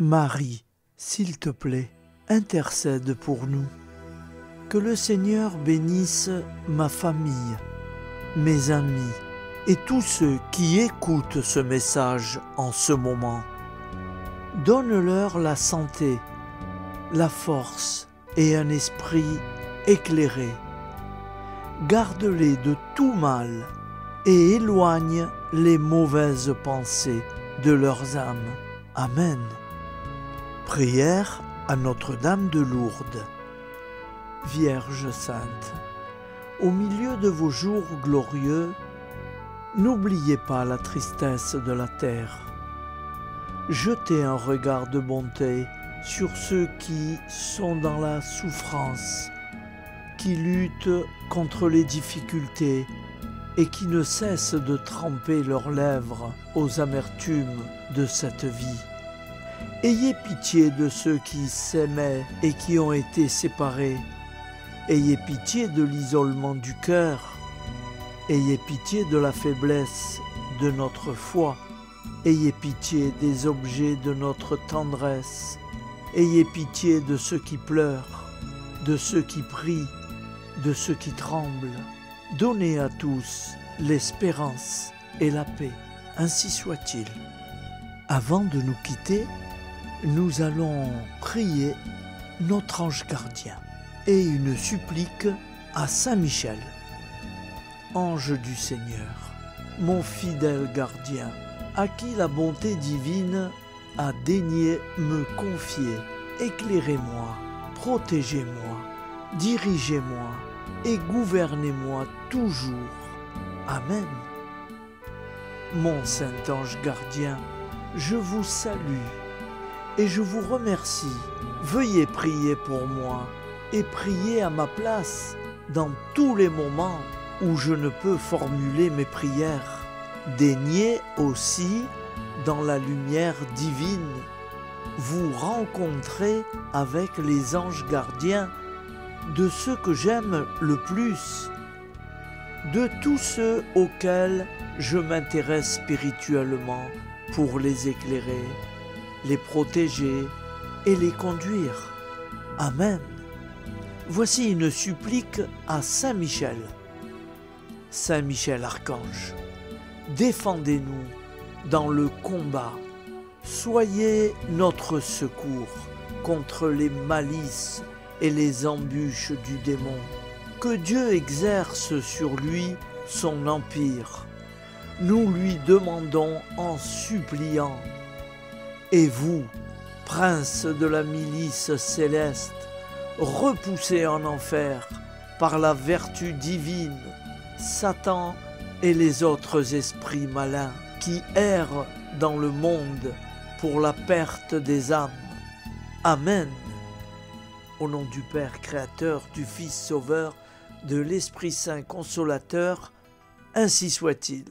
Marie, s'il te plaît, intercède pour nous. Que le Seigneur bénisse ma famille, mes amis et tous ceux qui écoutent ce message en ce moment. Donne-leur la santé, la force et un esprit éclairé. Garde-les de tout mal et éloigne les mauvaises pensées de leurs âmes. Amen. Prière à Notre-Dame de Lourdes. Vierge sainte, au milieu de vos jours glorieux, n'oubliez pas la tristesse de la terre. Jetez un regard de bonté sur ceux qui sont dans la souffrance, qui luttent contre les difficultés et qui ne cessent de tremper leurs lèvres aux amertumes de cette vie. Ayez pitié de ceux qui s'aimaient et qui ont été séparés. Ayez pitié de l'isolement du cœur. Ayez pitié de la faiblesse de notre foi. Ayez pitié des objets de notre tendresse. Ayez pitié de ceux qui pleurent, de ceux qui prient, de ceux qui tremblent. Donnez à tous l'espérance et la paix. Ainsi soit-il. Avant de nous quitter, nous allons prier notre ange gardien et une supplique à Saint Michel. Ange du Seigneur, mon fidèle gardien, à qui la bonté divine a daigné me confier, éclairez-moi, protégez-moi, dirigez-moi et gouvernez-moi toujours. Amen. Mon saint ange gardien, je vous salue et je vous remercie. Veuillez prier pour moi et prier à ma place dans tous les moments où je ne peux formuler mes prières. Daignez aussi, dans la lumière divine, vous rencontrer avec les anges gardiens de ceux que j'aime le plus, de tous ceux auxquels je m'intéresse spirituellement pour les éclairer, les protéger et les conduire. Amen. Voici une supplique à Saint Michel. Saint Michel Archange, défendez-nous dans le combat. Soyez notre secours contre les malices et les embûches du démon. Que Dieu exerce sur lui son empire. Nous lui demandons en suppliant. Et vous, prince de la milice céleste, repoussé en enfer par la vertu divine, Satan et les autres esprits malins qui errent dans le monde pour la perte des âmes. Amen. Au nom du Père Créateur, du Fils Sauveur, de l'Esprit Saint Consolateur, ainsi soit-il.